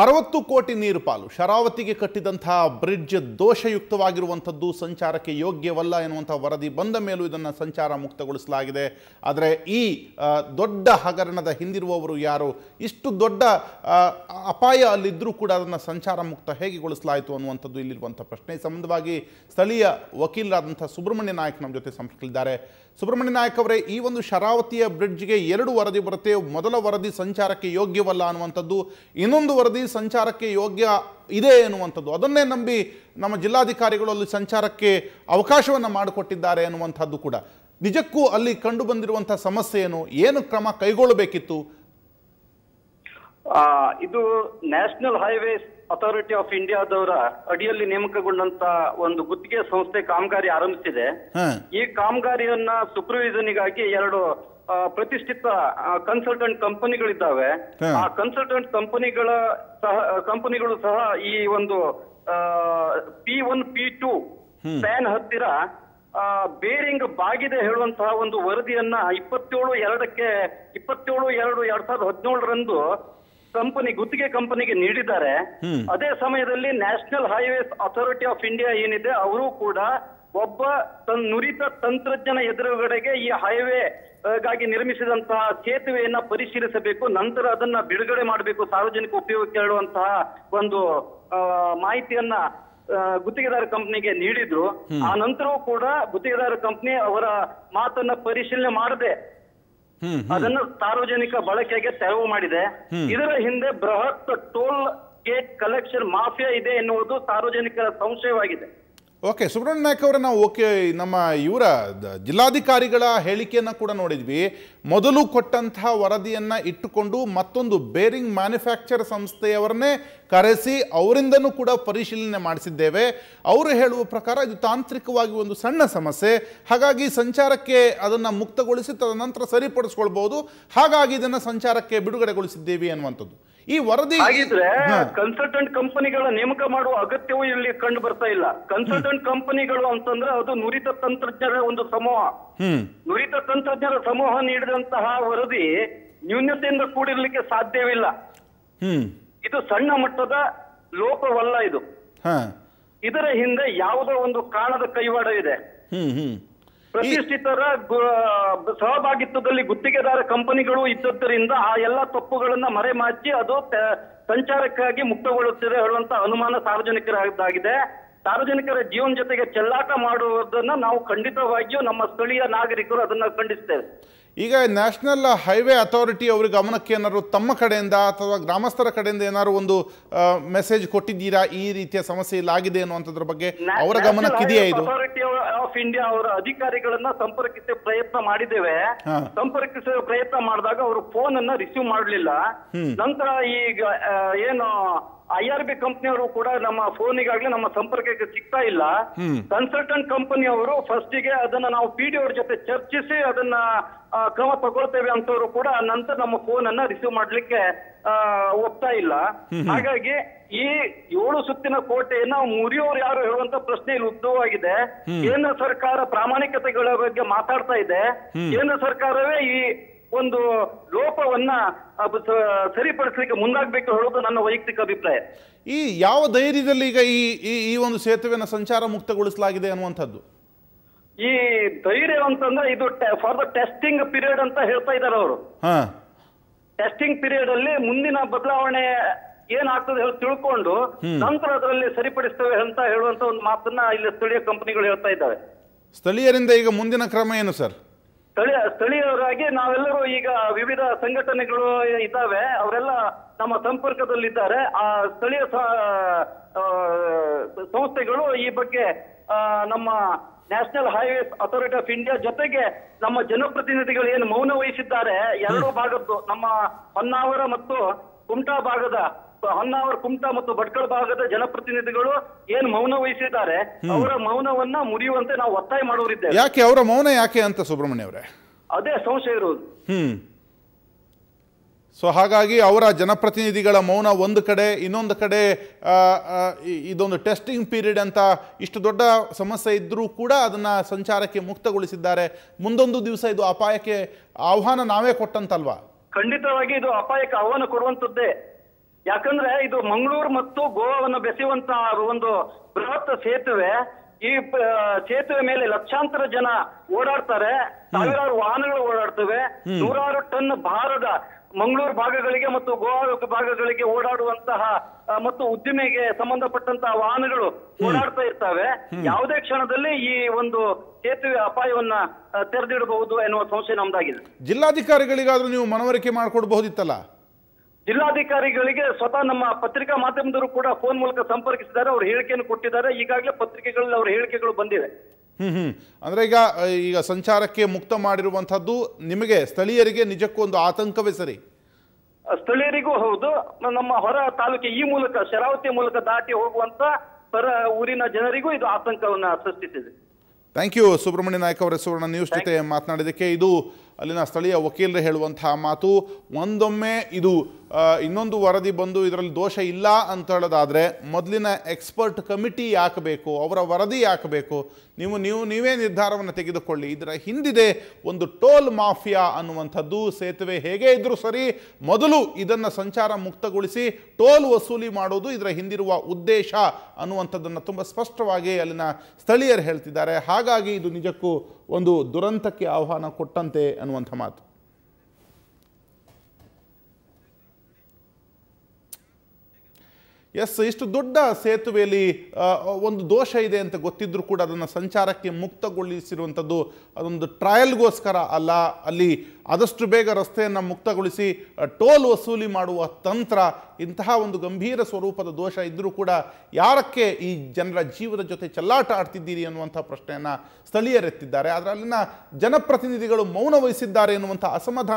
ಅರವತ್ತು ಕೋಟಿ ನೀರು ಪಾಲು ಶರಾವತಿಗೆ ಕಟ್ಟಿದಂತಹ ಬ್ರಿಡ್ಜ್ ದೋಷಯುಕ್ತವಾಗಿರುವಂಥದ್ದು ಸಂಚಾರಕ್ಕೆ ಯೋಗ್ಯವಲ್ಲ ಎನ್ನುವಂಥ ವರದಿ ಬಂದ ಮೇಲೂ ಇದನ್ನು ಸಂಚಾರ ಮುಕ್ತಗೊಳಿಸಲಾಗಿದೆ. ಆದರೆ ಈ ದೊಡ್ಡ ಹಗರಣದ ಹಿಂದಿರುವವರು ಯಾರು? ಇಷ್ಟು ದೊಡ್ಡ ಅಪಾಯ ಅಲ್ಲಿದ್ದರೂ ಕೂಡ ಅದನ್ನು ಸಂಚಾರ ಮುಕ್ತ ಹೇಗೆ ಗೊಳಿಸಲಾಯಿತು ಅನ್ನುವಂಥದ್ದು ಇಲ್ಲಿರುವಂಥ ಪ್ರಶ್ನೆ. ಸಂಬಂಧವಾಗಿ ಸ್ಥಳೀಯ ವಕೀಲರಾದಂಥ ಸುಬ್ರಹ್ಮಣ್ಯ ನಾಯಕ್ ನಮ್ಮ ಜೊತೆ ಸಂಪರ್ಕಲಿದ್ದಾರೆ ಸುಬ್ರಹ್ಮಣ್ಯ ನಾಯಕ್ ಅವರೇ, ಈ ಒಂದು ಶರಾವತಿಯ ಬ್ರಿಡ್ಜ್ಗೆ ಎರಡು ವರದಿ ಬರುತ್ತೆ. ಮೊದಲ ವರದಿ ಸಂಚಾರಕ್ಕೆ ಯೋಗ್ಯವಲ್ಲ ಅನ್ನುವಂಥದ್ದು, ಇನ್ನೊಂದು ವರದಿ ಸಂಚಾರಕ್ಕೆ ಯೋಗ್ಯ ಇದೆ ಎನ್ನುವಂಥದ್ದು. ಅದನ್ನೇ ನಂಬಿ ನಮ್ಮ ಜಿಲ್ಲಾಧಿಕಾರಿಗಳು ಅಲ್ಲಿ ಸಂಚಾರಕ್ಕೆ ಅವಕಾಶವನ್ನು ಮಾಡಿಕೊಟ್ಟಿದ್ದಾರೆ ಎನ್ನುವಂಥದ್ದು ಕೂಡ. ನಿಜಕ್ಕೂ ಅಲ್ಲಿ ಕಂಡು ಬಂದಿರುವಂತಹ ಸಮಸ್ಯೆ ಏನು? ಏನು ಕ್ರಮ ಕೈಗೊಳ್ಳಬೇಕಿತ್ತು? ಇದು ನ್ಯಾಷನಲ್ ಹೈವೇಸ್ ಅಥಾರಿಟಿ ಆಫ್ ಇಂಡಿಯಾದವರ ಅಡಿಯಲ್ಲಿ ನೇಮಕಗೊಂಡಂತ ಒಂದು ಗುತ್ತಿಗೆ ಸಂಸ್ಥೆ ಕಾಮಗಾರಿ ಆರಂಭಿಸಿದೆ. ಈ ಕಾಮಗಾರಿಯನ್ನ ಸೂಪರ್ವಿಸನ್ಗಾಗಿ ಎರಡು ಪ್ರತಿಷ್ಠಿತ ಕನ್ಸಲ್ಟೆಂಟ್ ಕಂಪನಿಗಳಿದ್ದಾವೆ ಆ ಕನ್ಸಲ್ಟೆಂಟ್ ಕಂಪನಿಗಳ ಸಹ ಕಂಪನಿಗಳು ಸಹ ಈ ಒಂದು ಪಿ ಒನ್ ಪಿ ಟು ಪ್ಯಾನ್ ಹತ್ತಿರ ಆ, ಬೇರಿಂಗ್ ಬಾಗಿದೆ ಹೇಳುವಂತಹ ಒಂದು ವರದಿಯನ್ನ ಇಪ್ಪತ್ತೇಳು ಎರಡಕ್ಕೆ ಇಪ್ಪತ್ತೇಳು ಎರಡು ಎರಡ್ ಸಾವಿರದ ಹದಿನೇಳರಂದು ಕಂಪನಿ ಗುತ್ತಿಗೆ ಕಂಪನಿಗೆ ನೀಡಿದ್ದಾರೆ. ಅದೇ ಸಮಯದಲ್ಲಿ national highways authority of India ಏನಿದೆ ಅವರು ಕೂಡ ಒಬ್ಬ ತನ್ ನುರಿತ ತಂತ್ರಜ್ಞನ ಎದುರುಗಡೆಗೆ ಈ ಹೈವೇ ಗಾಗಿ ನಿರ್ಮಿಸಿದಂತಹ ಸೇತುವೆಯನ್ನ ಪರಿಶೀಲಿಸಬೇಕು ನಂತರ ಅದನ್ನ ಬಿಡುಗಡೆ ಮಾಡಬೇಕು ಸಾರ್ವಜನಿಕ ಉಪಯೋಗಕ್ಕೆ ಹೇಳುವಂತಹ ಒಂದು ಮಾಹಿತಿಯನ್ನ ಗುತ್ತಿಗೆದಾರ ಕಂಪನಿಗೆ ನೀಡಿದ್ರು. ಆ ನಂತರವೂ ಕೂಡ ಗುತ್ತಿಗೆದಾರ ಕಂಪನಿ ಅವರ ಮಾತನ್ನ ಪರಿಶೀಲನೆ ಮಾಡದೆ ಅದನ್ನು ಸಾರ್ವಜನಿಕ ಬಳಕೆಗೆ ತೆರವು ಮಾಡಿದೆ. ಇದರ ಹಿಂದೆ ಬೃಹತ್ ಟೋಲ್ ಗೇಟ್ ಕಲೆಕ್ಷನ್ ಮಾಫಿಯಾ ಇದೆ ಎನ್ನುವುದು ಸಾರ್ವಜನಿಕರ ಸಂಶಯವಾಗಿದೆ. ಓಕೆ, ಸುಬ್ರಹ್ಮಣ್ಯ ನಾಯಕ್ ಅವರ, ನಾವು ಓಕೆ, ನಮ್ಮ ಇವರ ಜಿಲ್ಲಾಧಿಕಾರಿಗಳ ಹೇಳಿಕೆಯನ್ನು ಕೂಡ ನೋಡಿದ್ವಿ. ಮೊದಲು ಕೊಟ್ಟಂತಹ ವರದಿಯನ್ನು ಇಟ್ಟುಕೊಂಡು ಮತ್ತೊಂದು ಬೇರಿಂಗ್ ಮ್ಯಾನುಫ್ಯಾಕ್ಚರ್ ಸಂಸ್ಥೆಯವರನ್ನೇ ಕರೆಸಿ ಅವರಿಂದನೂ ಕೂಡ ಪರಿಶೀಲನೆ ಮಾಡಿಸಿದ್ದೇವೆ. ಅವರು ಹೇಳುವ ಪ್ರಕಾರ ಇದು ತಾಂತ್ರಿಕವಾಗಿ ಒಂದು ಸಣ್ಣ ಸಮಸ್ಯೆ. ಹಾಗಾಗಿ ಸಂಚಾರಕ್ಕೆ ಅದನ್ನು ಮುಕ್ತಗೊಳಿಸಿ ತದನಂತರ ಸರಿಪಡಿಸ್ಕೊಳ್ಬೋದು ಹಾಗಾಗಿ ಇದನ್ನು ಸಂಚಾರಕ್ಕೆ ಬಿಡುಗಡೆಗೊಳಿಸಿದ್ದೇವೆ ಅನ್ನುವಂಥದ್ದು. ಈ ವರದಿ ಹಾಗಿದ್ರೆ. ಕನ್ಸಲ್ಟೆಂಟ್ ಕಂಪನಿಗಳ ನೇಮಕ ಮಾಡುವ ಅಗತ್ಯವೂ ಇಲ್ಲಿ ಕಂಡು ಬರ್ತಾ ಇಲ್ಲ. ಕನ್ಸಲ್ಟೆಂಟ್ ಕಂಪನಿಗಳು ಅಂತಂದ್ರೆ ಅದು ನುರಿತ ತಂತ್ರಜ್ಞರ ಒಂದು ಸಮೂಹ. ನುರಿತ ತಂತ್ರಜ್ಞರ ಸಮೂಹ ನೀಡಿದಂತಹ ವರದಿ ನ್ಯೂನ್ಯತೆಯಿಂದ ಕೂಡಿರ್ಲಿಕ್ಕೆ ಸಾಧ್ಯವಿಲ್ಲ. ಇದು ಸಣ್ಣ ಮಟ್ಟದ ಲೋಪವಲ್ಲ ಇದು. ಇದರ ಹಿಂದೆ ಯಾವುದೋ ಒಂದು ಕಾಣದ ಕೈವಾಡ ಇದೆ. ಪ್ರತಿಷ್ಠಿತರ ಸಹಭಾಗಿತ್ವದಲ್ಲಿ ಗುತ್ತಿಗೆದಾರ ಕಂಪನಿಗಳು ಇದ್ದದ್ದರಿಂದ ಆ ಎಲ್ಲ ತಪ್ಪುಗಳನ್ನ ಮರೆಮಾಚಿ ಅದು ಸಂಚಾರಕ್ಕಾಗಿ ಮುಕ್ತಗೊಳ್ಳುತ್ತಿದೆ ಹೇಳುವಂತ ಅನುಮಾನ ಸಾರ್ವಜನಿಕರಾಗಿದೆ ಸಾರ್ವಜನಿಕರ ಜೀವನ ಜೊತೆಗೆ ಚೆಲ್ಲಾಟ ಮಾಡುವುದನ್ನ ನಾವು ಖಂಡಿತವಾಗಿಯೂ ನಮ್ಮ ಸ್ಥಳೀಯ ನಾಗರಿಕರು ಅದನ್ನ ಖಂಡಿಸ್ತೇವೆ. ಈಗ ನ್ಯಾಷನಲ್ ಹೈವೇ ಅಥಾರಿಟಿ ಅವ್ರ ಗಮನಕ್ಕೆ ಏನಾದ್ರು ತಮ್ಮ ಕಡೆಯಿಂದ ಅಥವಾ ಗ್ರಾಮಸ್ಥರ ಕಡೆಯಿಂದ ಏನಾದ್ರು ಒಂದು ಮೆಸೇಜ್ ಕೊಟ್ಟಿದ್ದೀರಾ? ಈ ರೀತಿಯ ಸಮಸ್ಯೆ ಇಲ್ಲಾಗಿದೆ ಅನ್ನುವಂಥದ್ರ ಬಗ್ಗೆ ಅವರ ಗಮನಕ್ಕಿದೆಯಾ ಇದು? ಅಥಾರಿಟಿ ಆಫ್ ಇಂಡಿಯಾ ಅವರ ಅಧಿಕಾರಿಗಳನ್ನ ಸಂಪರ್ಕಿಸ ಪ್ರಯತ್ನ ಮಾಡಿದ್ದೇವೆ. ಸಂಪರ್ಕಿಸಲು ಪ್ರಯತ್ನ ಮಾಡಿದಾಗ ಅವರು ಫೋನ್ ಅನ್ನ ರಿಸೀವ್ ಮಾಡಲಿಲ್ಲ. ನಂತರ ಈಗ ಏನು ಐ ಆರ್ ಬಿ ಕಂಪನಿಯವರು ಕೂಡ ನಮ್ಮ ಫೋನಿಗಾಗ್ಲಿ ನಮ್ಮ ಸಂಪರ್ಕಕ್ಕೆ ಸಿಗ್ತಾ ಇಲ್ಲ. ಕನ್ಸಲ್ಟೆಂಟ್ ಕಂಪನಿಯವರು ಫಸ್ಟ್ಗೆ ಅದನ್ನ ನಾವು ಪಿ ಡಿ ಅವ್ರ ಜೊತೆ ಚರ್ಚಿಸಿ ಅದನ್ನ ಕ್ರಮ ತಗೊಳ್ತೇವೆ ಅಂತವರು ಕೂಡ ನಂತರ ನಮ್ಮ ಫೋನ್ ಅನ್ನ ರಿಸೀವ್ ಮಾಡ್ಲಿಕ್ಕೆ ಆ, ಒಪ್ತಾ ಇಲ್ಲ. ಹಾಗಾಗಿ ಈ ಏಳು ಸುತ್ತಿನ ಕೋಟೆಯನ್ನ ಮುರಿಯೋರು ಯಾರು ಹೇಳುವಂತ ಪ್ರಶ್ನೆ ಇಲ್ಲಿ ಉದ್ಭವವಾಗಿದೆ. ಕೇಂದ್ರ ಸರ್ಕಾರ ಪ್ರಾಮಾಣಿಕತೆಗಳ ಬಗ್ಗೆ ಮಾತಾಡ್ತಾ ಇದೆ. ಕೇಂದ್ರ ಸರ್ಕಾರವೇ ಈ ಒಂದು ಲೋಪವನ್ನ ಸರಿಪಡಿಸಲಿಕ್ಕೆ ಮುಂದಾಗಬೇಕು ಹೇಳೋದು ನನ್ನ ವೈಯಕ್ತಿಕ ಅಭಿಪ್ರಾಯ. ಈ ಯಾವ ಧೈರ್ಯದಲ್ಲಿ ಈಗ ಈ ಈ- ಈ ಒಂದು ಸೇತುವೆನ ಸಂಚಾರ ಮುಕ್ತಗೊಳಿಸಲಾಗಿದೆ ಅನ್ನುವಂಥದ್ದು? ಈ ಧೈರ್ಯ ಅಂತಂದ್ರೆ ಇದು ಫಾರ್ ದ ಟೆಸ್ಟಿಂಗ್ ಪೀರಿಯಡ್ ಅಂತ ಹೇಳ್ತಾ ಇದ್ದಾರೆ ಅವರು. ಹಾ. ಟೆಸ್ಟಿಂಗ್ ಪೀರಿಯಡ್ ಅಲ್ಲಿ ಮುಂದಿನ ಬದಲಾವಣೆ ಏನಾಗ್ತದೆ ಹೇಳಿ ತಿಳ್ಕೊಂಡು ನಂತರ ಅದರಲ್ಲಿ ಸರಿಪಡಿಸ್ತೇವೆ ಅಂತ ಹೇಳುವಂತ ಒಂದು ಮಾತನ್ನ ಇಲ್ಲಿ ಸ್ಥಳೀಯ ಕಂಪನಿಗಳು ಹೇಳ್ತಾ ಇದ್ದಾವೆ. ಸ್ಥಳೀಯರಿಂದ ಈಗ ಮುಂದಿನ ಕ್ರಮ ಏನು ಸರ್? ಸ್ಥಳೀಯ ಸ್ಥಳೀಯರಾಗಿ ನಾವೆಲ್ಲರೂ ಈಗ ವಿವಿಧ ಸಂಘಟನೆಗಳು ಇದ್ದಾವೆ. ಅವರೆಲ್ಲ ನಮ್ಮ ಸಂಪರ್ಕದಲ್ಲಿದ್ದಾರೆ. ಆ ಸ್ಥಳೀಯ ಸಂಸ್ಥೆಗಳು ಈ ಬಗ್ಗೆ ನಮ್ಮ national highways authority of India ಜೊತೆಗೆ ನಮ್ಮ ಜನಪ್ರತಿನಿಧಿಗಳು ಏನು ಮೌನ ವಹಿಸಿದ್ದಾರೆ. ಎರಡೂ ಭಾಗದ್ದು ನಮ್ಮ ಹೊನ್ನಾವರ ಮತ್ತು ಕುಮಟಾ ಭಾಗದ ಹೊನ್ನಾವರ ಕುಮಟಾ ಮತ್ತು ಭಟ್ಕಳ ಭಾಗದ ಜನಪ್ರತಿನಿಧಿಗಳು ಏನ್ ಮೌನ ವಹಿಸಿದ್ದಾರೆ ಅವರ ಮೌನವನ್ನ ಮುರಿಯುವಂತೆ ನಾವು ಒತ್ತಾಯ ಮಾಡೋರಿದ್ದೇವೆ. ಯಾಕೆ ಅವರ ಮೌನ ಯಾಕೆ ಅಂತ ಸುಬ್ರಹ್ಮಣ್ಯ ಅವರೇ ಅದೇ ಸಂಶಯ ಇರೋದು. ಹ್ಮ್. ಸೊ ಹಾಗಾಗಿ ಅವರ ಜನಪ್ರತಿನಿಧಿಗಳ ಮೌನ ಒಂದು ಕಡೆ ಇನ್ನೊಂದು ಕಡೆ ಇದೊಂದು ಟೆಸ್ಟಿಂಗ್ ಪೀರಿಯಡ್ ಅಂತ ಇಷ್ಟು ದೊಡ್ಡ ಸಮಸ್ಯೆ ಇದ್ದರೂ ಕೂಡ ಅದನ್ನು ಸಂಚಾರಕ್ಕೆ ಮುಕ್ತಗೊಳಿಸಿದ್ದಾರೆ. ಮುಂದೊಂದು ದಿವಸ ಇದು ಅಪಾಯಕ್ಕೆ ಆಹ್ವಾನ ನಾವೇ ಕೊಟ್ಟಂತಲ್ವಾ? ಖಂಡಿತವಾಗಿ ಇದು ಅಪಾಯಕ್ಕೆ ಆಹ್ವಾನ ಕೊಡುವಂತದ್ದೇ. ಯಾಕಂದ್ರೆ ಇದು ಮಂಗಳೂರು ಮತ್ತು ಗೋವಾವನ್ನು ಬೆಸೆಯುವಂತ ಒಂದು ಬೃಹತ್ ಸೇತುವೆ. ಈ ಸೇತುವೆ ಮೇಲೆ ಲಕ್ಷಾಂತರ ಜನ ಓಡಾಡ್ತಾರೆ. ಸಾವಿರಾರು ವಾಹನಗಳು ಓಡಾಡ್ತವೆ. ನೂರಾರು ಟನ್ ಭಾರದ ಮಂಗಳೂರು ಭಾಗಗಳಿಗೆ ಮತ್ತು ಗೋವಾ ಭಾಗಗಳಿಗೆ ಓಡಾಡುವಂತಹ ಮತ್ತು ಉದ್ದಿಮೆಗೆ ಸಂಬಂಧಪಟ್ಟಂತಹ ವಾಹನಗಳು ಓಡಾಡ್ತಾ ಇರ್ತವೆ. ಯಾವುದೇ ಕ್ಷಣದಲ್ಲಿ ಈ ಒಂದು ಸೇತುವೆ ಅಪಾಯವನ್ನ ತೆರೆದಿಡಬಹುದು ಎನ್ನುವ ಸಂಶಯ ನಮ್ದಾಗಿದೆ. ಜಿಲ್ಲಾಧಿಕಾರಿಗಳಿಗಾದ್ರೂ ನೀವು ಮನವರಿಕೆ ಮಾಡಿಕೊಡ್ಬಹುದಿತ್ತಲ್ಲ? ಜಿಲ್ಲಾಧಿಕಾರಿಗಳಿಗೆ ಸ್ವತಃ ನಮ್ಮ ಪತ್ರಿಕಾ ಮಾಧ್ಯಮದವರು ಕೂಡ ಫೋನ್ ಮೂಲಕ ಸಂಪರ್ಕಿಸಿದ್ದಾರೆ ಅವರು ಹೇಳಿಕೆಯನ್ನು ಕೊಟ್ಟಿದ್ದಾರೆ. ಈಗಾಗಲೇ ಪತ್ರಿಕೆಗಳಲ್ಲಿ ಅವರ ಹೇಳಿಕೆಗಳು ಬಂದಿವೆ. ಹ್ಮ್ ಹ್ಮ್. ಅಂದ್ರೆ ಈಗ ಈಗ ಸಂಚಾರಕ್ಕೆ ಮುಕ್ತ ಮಾಡಿರುವಂತಹದ್ದು ನಿಮಗೆ ಸ್ಥಳೀಯರಿಗೆ ನಿಜಕ್ಕೂ ಒಂದು ಆತಂಕವೇ ಸರಿ? ಸ್ಥಳೀಯರಿಗೂ ಹೌದು. ನಮ್ಮ ಹೊರ ತಾಲೂಕಿ ಈ ಮೂಲಕ ಶರಾವತಿ ಮೂಲಕ ದಾಟಿ ಹೋಗುವಂತ ಪರ ಊರಿನ ಜನರಿಗೂ ಇದು ಆತಂಕವನ್ನ ಸೃಷ್ಟಿಸಿದೆ. ಥ್ಯಾಂಕ್ ಯು ಸುಬ್ರಹ್ಮಣ್ಯ ನಾಯಕ್ ಅವರ ಸುವರ್ಣ ನ್ಯೂಸ್ ಜೊತೆ ಮಾತನಾಡಿದಕ್ಕೆ ಇದು ಅಲ್ಲಿನ ಸ್ಥಳೀಯ ವಕೀಲರು ಹೇಳುವಂತಹ ಮಾತು, ಒಂದೊಮ್ಮೆ ಇದು ಇನ್ನೊಂದು ವರದಿ ಬಂದು ಇದರಲ್ಲಿ ದೋಷ ಇಲ್ಲ ಅಂತ ಹೇಳೋದಾದರೆ, ಮೊದಲಿನ ಎಕ್ಸ್ಪರ್ಟ್ ಕಮಿಟಿ ಯಾಕೆ ಬೇಕು ಅವರ ವರದಿ ಯಾಕೆ ಬೇಕು ನೀವು ನೀವು, ನೀವೇ ನಿರ್ಧಾರವನ್ನು ತೆಗೆದುಕೊಳ್ಳಿ, ಇದರ ಹಿಂದಿದೆ ಒಂದು ಟೋಲ್ ಮಾಫಿಯಾ ಅನ್ನುವಂಥದ್ದು, ಸೇತುವೆ ಹೇಗೆ ಇದ್ದರೂ ಸರಿ, ಮೊದಲು ಇದನ್ನು ಸಂಚಾರ ಮುಕ್ತಗೊಳಿಸಿ, ಟೋಲ್ ವಸೂಲಿ ಮಾಡೋದು ಇದರ ಹಿಂದಿರುವ ಉದ್ದೇಶ ಅನ್ನುವಂಥದ್ದನ್ನು ತುಂಬ ಸ್ಪಷ್ಟವಾಗಿ ಅಲ್ಲಿನ ಸ್ಥಳೀಯರು ಹೇಳ್ತಿದ್ದಾರೆ. ಹಾಗಾಗಿ ಇದು ನಿಜಕ್ಕೂ ಒಂದು ದುರಂತಕ್ಕೆ ಆಹ್ವಾನ ಕೊಟ್ಟಂತೆ ಅನ್ನುವಂಥ ಮಾತು ಎಸ್, ಇಷ್ಟು ದೊಡ್ಡ ಸೇತುವೆಯಲ್ಲಿ ಒಂದು ದೋಷ ಇದೆ ಅಂತ ಗೊತ್ತಿದ್ರೂ ಕೂಡ ಅದನ್ನು ಸಂಚಾರಕ್ಕೆ ಮುಕ್ತಗೊಳಿಸಿರುವಂಥದ್ದು ಅದೊಂದು ಟ್ರಯಲ್ಗೋಸ್ಕರ ಅಲ್ಲ. ಅಲ್ಲಿ ಆದಷ್ಟು ಬೇಗ ರಸ್ತೆಯನ್ನು ಮುಕ್ತಗೊಳಿಸಿ ಟೋಲ್ ವಸೂಲಿ ಮಾಡುವ ತಂತ್ರ, ಇಂತಹ ಒಂದು ಗಂಭೀರ ಸ್ವರೂಪದ ದೋಷ ಇದ್ದರೂ ಕೂಡ ಯಾರಕ್ಕೆ ಈ ಜನರ ಜೀವದ ಜೊತೆ ಚೆಲ್ಲಾಟ ಆಡ್ತಿದ್ದೀರಿ ಅನ್ನುವಂಥ ಪ್ರಶ್ನೆಯನ್ನು ಸ್ಥಳೀಯರೆತ್ತಿದ್ದಾರೆ. ಆದರೆ ಜನಪ್ರತಿನಿಧಿಗಳು ಮೌನ ವಹಿಸಿದ್ದಾರೆ ಎನ್ನುವಂಥ ಅಸಮಾಧಾನ